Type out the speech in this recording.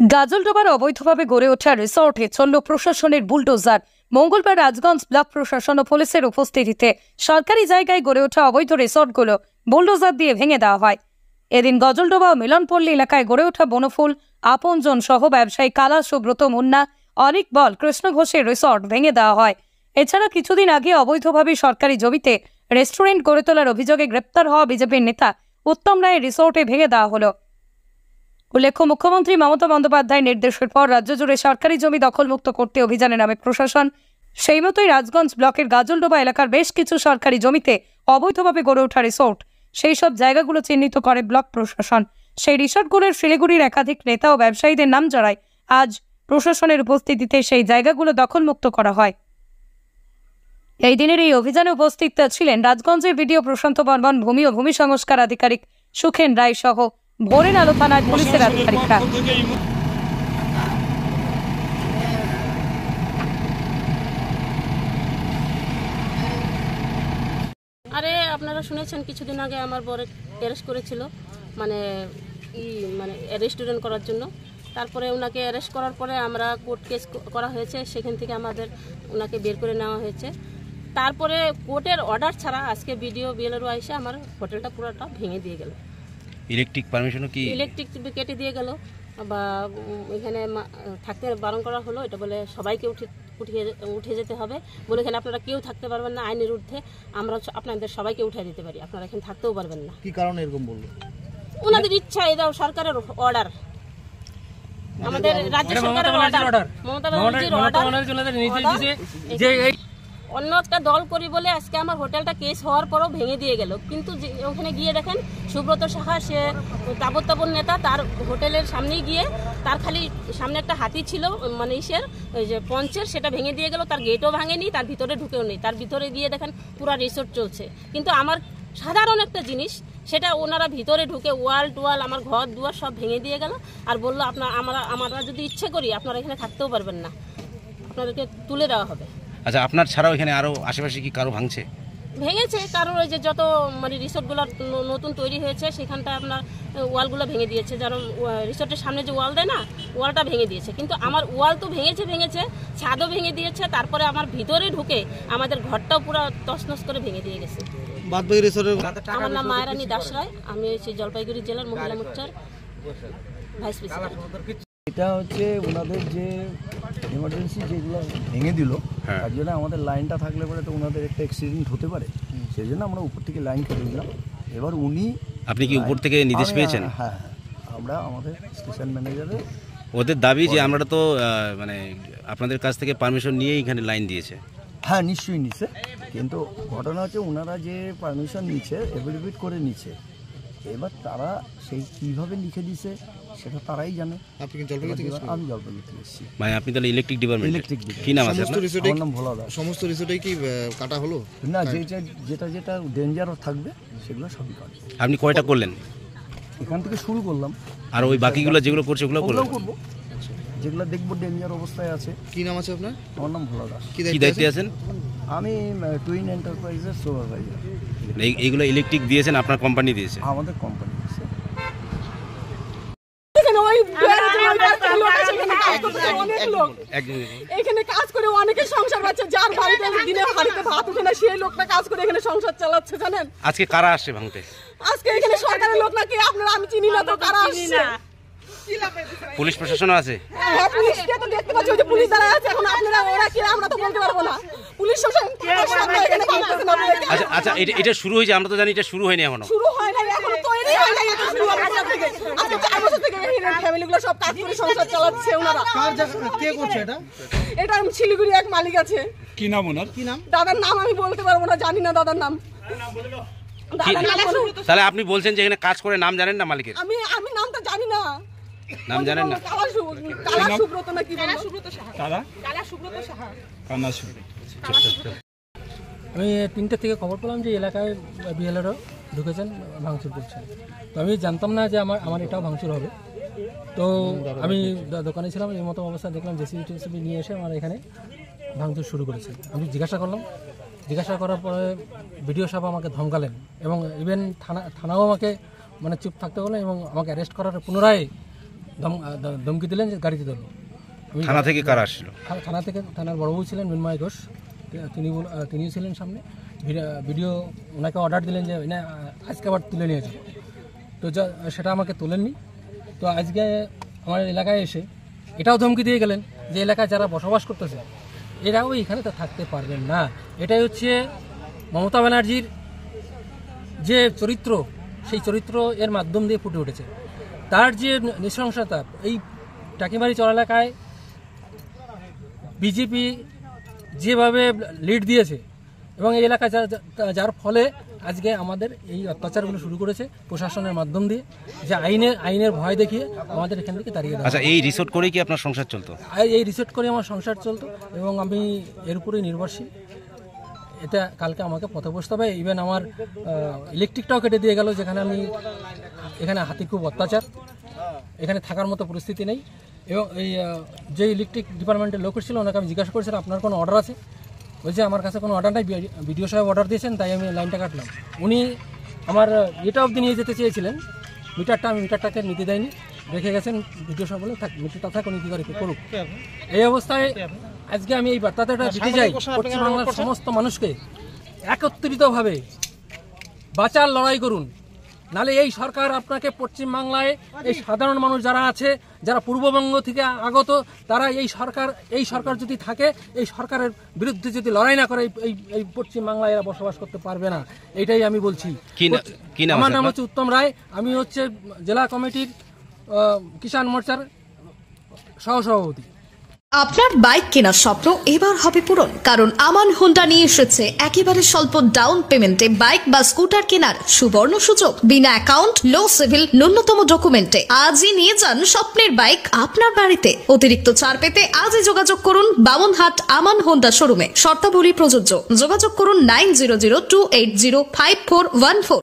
গাজলডোবার অবৈধভাবে গড়ে ওঠা রিসর্টে চলল প্রশাসনের বুলডোজার। মঙ্গলবার রাজগঞ্জ ব্লক প্রশাসন ও পুলিশের উপস্থিতিতে সরকারি জায়গায় গড়ে ওঠা অবৈধ রিসর্টগুলো বুলডোজার দিয়ে ভেঙে দেওয়া হয়। এদিন গজলডোবা ও মিলনপল্লী এলাকায় গড়ে ওঠা বনফুল, আপনজন সহ ব্যবসায়ী কালা সুব্রত মুন্না, অনিক বল, কৃষ্ণ ঘোষের রিসর্ট ভেঙে দেওয়া হয়। এছাড়া কিছুদিন আগে অবৈধভাবে সরকারি জমিতে রেস্টুরেন্ট গড়ে তোলার অভিযোগে গ্রেপ্তার হওয়া বিজেপির নেতা উত্তম রায়ের রিসর্টে ভেঙে দেওয়া হলো। উল্লেখ্য, মুখ্যমন্ত্রী মমতা বন্দ্যোপাধ্যায়ের নির্দেশের পর রাজ্য জুড়ে সরকারি জমি দখলমুক্ত করতে অভিযানে নামে প্রশাসন। সেই মতোই রাজগঞ্জ ব্লকের গাজলডোবা এলাকার বেশ কিছু সরকারি জমিতে অবৈধভাবে গড়ে ওঠা রিসোর্ট। সেই সব জায়গাগুলো চিহ্নিত করে ব্লক প্রশাসন। সেই রিসোর্টগুলোর শিলিগুড়ির একাধিক নেতা ও ব্যবসায়ীদের নাম জড়ায় আজ প্রশাসনের উপস্থিতিতে সেই জায়গাগুলো দখলমুক্ত করা হয়। এই দিনের এই অভিযানে উপস্থিত ছিলেন রাজগঞ্জের বিডিও প্রশান্ত বর্মন, ভূমি ও ভূমি সংস্কার আধিকারিক সুখেন রায় সহ ভোরেন আলো থানার পুলিশের আধিকারিকরা আরে, আপনারা শুনেছেন, কিছুদিন আগে আমার বরে অ্যারেস্ট করেছিল মানে ই মানে রেস্টুরেন্ট করার জন্য। তারপরে ওনাকে অ্যারেস্ট করার পরে আমরা কোর্ট কেস করা হয়েছে, সেখান থেকে আমাদের ওনাকে বের করে নেওয়া হয়েছে। তারপরে কোর্টের অর্ডার ছাড়া আজকে বিডিও বিএলআরও এসে আমার হোটেলটা পুরোটা ভেঙে দিয়ে গেল। ইলেকট্রিক পারমিশনও কি? ইলেকট্রিক কেটে দিয়ে গেল বা এখানে থাকতে বারণ করা হলো এটা বলে সবাইকে উঠে উঠিয়ে উঠে যেতে হবে। বলে এখানে আপনারা কেউ থাকতে পারবেন না আইনের ঊর্ধ্বে। আমরা আপনাদের সবাইকে উঠে দিতে পারি আপনারা এখানে থাকতেও পারবেন না। কি কারণে এরকম বলল? ওনাদের ইচ্ছা এটাও সরকারের অর্ডার আমাদের রাজ্য সরকারের অর্ডার মমতা ব্যানার্জির অর্ডার অন্য একটা দল করি বলে আজকে আমার হোটেলটা কেস হওয়ার পরও ভেঙে দিয়ে গেল। কিন্তু ওখানে গিয়ে দেখেন সুব্রত সাহা, সে তাবর নেতা, তার হোটেলের সামনে গিয়ে তার খালি সামনে একটা হাতি ছিল মানে ইসের যে পঞ্চের, সেটা ভেঙে দিয়ে গেল, তার গেটও ভাঙেনি, তার ভিতরে ঢুকেও নেই। তার ভিতরে গিয়ে দেখেন পুরো রিসোর্ট চলছে। কিন্তু আমার সাধারণ একটা জিনিস, সেটা ওনারা ভিতরে ঢুকে ওয়াল টোয়াল, আমার ঘর দুয়ার সব ভেঙে দিয়ে গেল আর বলল, আপনার, আমরা আমরা যদি ইচ্ছে করি, আপনারা এখানে থাকতেও পারবেন না। আপনাদেরকে তুলে দেওয়া হবে। আচ্ছা আপনার ছাড়াও এখানে আরও আশেপাশে কি কারও ভাঙছে? ভেঙেছে কারণ ওই যে যত মানে রিসোর্টগুলো নতুন তৈরি হয়েছে সেখানটা আপনার ওয়ালগুলো ভেঙে দিয়েছে। যেমন রিসোর্টের সামনে যে ওয়াল দেয় না ওয়ালটা ভেঙে দিয়েছে। কিন্তু আমার ওয়াল তো ভেঙেছে ভেঙেছে ছাদও ভেঙে দিয়েছে তারপরে আমার ভিতরে ঢুকে আমাদের ঘরটাও পুরো তছনছ করে ভেঙে দিয়ে গেছে। আমার নাম মায়ারানী দাস রায় আমি হচ্ছে জলপাইগুড়ি জেলার মহিলা মোর্চার ভাইস প্রেসিডেন্ট এটা হচ্ছে ওনাদের যে এমার্জেন্সি যেগুলো ভেঙে দিল হ্যাঁ। তার জন্য আমাদের লাইনটা থাকলে পরে তো ওনাদের একটা অ্যাক্সিডেন্ট হতে পারে। সেই জন্য আমরা উপর থেকে লাইন কেটে দিলাম। এবার উনি আপনি কি উপর থেকে নির্দেশ পেয়েছেন? হ্যাঁ হ্যাঁ আমরা আমাদের স্টেশন ম্যানেজারের ওদের দাবি যে আমরা তো মানে আপনাদের কাছ থেকে পারমিশন নিয়ে এখানে লাইন দিয়েছে। হ্যাঁ নিশ্চয়ই নিচ্ছে কিন্তু ঘটনা হচ্ছে ওনারা যে পারমিশন নিচ্ছে এফিডেভিট করে নিচ্ছে এবার তারা সেই কীভাবে লিখে দিছে সেটা তারাই জানে। আপনি কি জলপাইগুড়ি থেকে এবার আমি জলপাইগুড়ি থেকে এসেছি। আপনি তাহলে ইলেকট্রিক ডিপার্টমেন্ট ইলেকট্রিক ডিপার্টমেন্ট। কি নাম আছে সমস্ত আপনার? রিসোর্টে আমার নাম ভোলা দাস। সমস্ত রিসোর্টে কি আহ, কাটা হলো? না যেটা যেটা যেটা ডেঞ্জার থাকবে সেগুলো সবই কাটবে। আপনি কয়টা করলেন? এখান থেকে শুরু করলাম। আর ওই বাকিগুলো যেগুলো করছে ওগুলো ওগুলোও করব। যেগুলো দেখব ডেঞ্জার অবস্থায় আছে। কি নাম আছে আপনার? আমার নাম ভোলা দাস। কি কি দায়িত্বে দায়িত্বে আছেন? আছেন? আমি টুইন এন্টারপ্রাইজের সুপারভাইজার এইগুলো ইলেকট্রিক দিয়েছেন আপনার কোম্পানি দিয়েছে? আমাদের কোম্পানি এখানে কাজ করতে অনেক লোক। এক মিনিট। এখানে কাজ করে অনেকে সংসার পাচ্ছে যার বাড়িতে দিনে ভাত উঠে না সেই লোকটা কাজ করে এখানে সংসার চালাচ্ছে জানেন? আজকে কারা আসছে ভাঙতে? আজকে এখানে সরকারের লোক নাকি? আপনারা আমি চিনি না তো কারা আসছে? পুলিশ প্রশাসনও আছে? হ্যাঁ পুলিশকে তো দেখতে পাচ্ছি ওই যে পুলিশ দাঁড়ায় আছে এখন আপনারা ওরা কি আমরা তো বলতে পারব না। পুলিশ। আচ্ছা আচ্ছা এটা এটা শুরু হয়েছে আমরা তো জানি এটা শুরু হয়নি এখনও। শুরু হয় না এখনও তৈরি হয় না এটা শুরু হবে আজকে থেকে আজকে চার বছর থেকে ফ্যামিলিগুলো সব কাজ করে সংসার চালাচ্ছে ওনারা। কে করছে এটা? এটা শিলিগুড়ি এক মালিক আছে। কি নাম ওনার? কি নাম? দাদার নাম আমি বলতে পারব না জানি না দাদার নাম। তাহলে আপনি বলছেন যে এখানে কাজ করে নাম জানেন না মালিকের? আমি আমি নামটা জানি না। নাম জানেন না? কালা সুব্রত না কি বলব? দাদা কালা সুব্রত সাহা। কান্না শুরু আমি তিনটে থেকে খবর পেলাম যে এলাকায় বিএলআরও ঢুকেছেন ভাঙচুর করছেন। তো আমি জানতাম না যে আমার আমার এটাও ভাঙচুর হবে। তো আমি দোকানে ছিলাম এই মতো অবস্থা দেখলাম জেসিবি টেসিবি নিয়ে এসে আমার এখানে ভাঙচুর শুরু করেছে। আমি জিজ্ঞাসা করলাম জিজ্ঞাসা করার পরে বিডিও সাহেব আমাকে ধমকালেন এবং ইভেন থানা থানাও আমাকে মানে চুপ থাকতে বললেন এবং আমাকে অ্যারেস্ট করার পুনরায় ধমকি দিলেন যে গাড়িতে আমি থানা থেকে কারা আসছিল? থানা থেকে থানার বড়বাবু ছিলেন মৃন্ময় ঘোষ। তিনি তিনিও ছিলেন সামনে। ভিডি- ভিডিও ওনাকে অর্ডার দিলেন যে না আজকে আবার তুলে নিয়ে যাব। তো যা- সেটা আমাকে তোলেননি। তো আজকে আমার এলাকায় এসে এটাও ধমকি দিয়ে গেলেন যে এলাকায় যারা বসবাস করতেছে এরাও এখানে তো থাকতে পারবেন না। এটাই হচ্ছে মমতা ব্যানার্জির যে চরিত্র সেই চরিত্র এর মাধ্যম দিয়ে ফুটে উঠেছে। তার যে নৃশংসতা এই টাকিমারি চর এলাকায় বিজেপি যেভাবে লিড দিয়েছে এবং এই যা- যার ফলে আজকে আমাদের এই অত্যাচারগুলো শুরু করেছে প্রশাসনের মাধ্যম দিয়ে যে আইনের আইনের ভয় দেখিয়ে আমাদের এখান থেকে তাড়িয়ে দেওয়া আচ্ছা এই রিসোর্ট করেই কি আপনার সংসার চলতো? এই রিসোর্ট করে আমার সংসার চলতো এবং আমি এর উপরেই নির্ভরশীল। এটা কালকে আমাকে পথে বসতে হবে। ইভেন আমার ইলেকট্রিকটাও কেটে দিয়ে গেল যেখানে আমি এখানে হাতি খুব অত্যাচার। এখানে থাকার মতো পরিস্থিতি নেই। এবং এই যে ইলেকট্রিক ডিপার্টমেন্টের লোক ছিল ওনাকে আমি জিজ্ঞাসা করেছিলাম আপনার কোনো অর্ডার আছে? বলছে আমার কাছে কোনো অর্ডার নাই বিডিও সাহেব অর্ডার দিয়েছেন তাই আমি লাইনটা কাটলাম। উনি আমার এটা অবধি নিয়ে যেতে চেয়েছিলেন। মিটারটা আমি মিটারটাকে নিতে দেয়নি রেখে গেছেন ভিডিও সাহেব বলে থাক মিটারটা থাক উনি কী করে করুক। এই অবস্থায় আজকে আমি এই বার্তাটা দিতে চাই পশ্চিমবাংলার সমস্ত মানুষকে একত্রিতভাবে বাঁচার লড়াই করুন। নালে এই সরকার আপনাকে পশ্চিমবাংলায় এই সাধারণ মানুষ যারা আছে যারা পূর্ববঙ্গ থেকে আগত তারা এই সরকার এই সরকার যদি থাকে এই সরকারের বিরুদ্ধে যদি লড়াই না করে এই- এই পশ্চিমবাংলায় এরা বসবাস করতে পারবে না। এটাই আমি বলছি। আমার নাম হচ্ছে উত্তম রায়। আমি হচ্ছে জেলা কমিটির কিষাণ মোর্চার সহসভাপতি। আপনার বাইক কেনার স্বপ্ন এবার হবে পূরণ, কারণ আমান হোন্ডা নিয়ে এসেছে একেবারে স্বল্প ডাউন পেমেন্টে বাইক বা স্কুটার কেনার সুবর্ণ সুযোগ। বিনা অ্যাকাউন্ট লো সিভিল ন্যূনতম ডকুমেন্টে আজই নিয়ে যান স্বপ্নের বাইক আপনার বাড়িতে। অতিরিক্ত ছাড় পেতে আজই যোগাযোগ করুন বামনহাট আমান হোন্ডা শোরুমে শর্তাবলী প্রযোজ্য। যোগাযোগ করুন nine zero zero two eight zero five four one four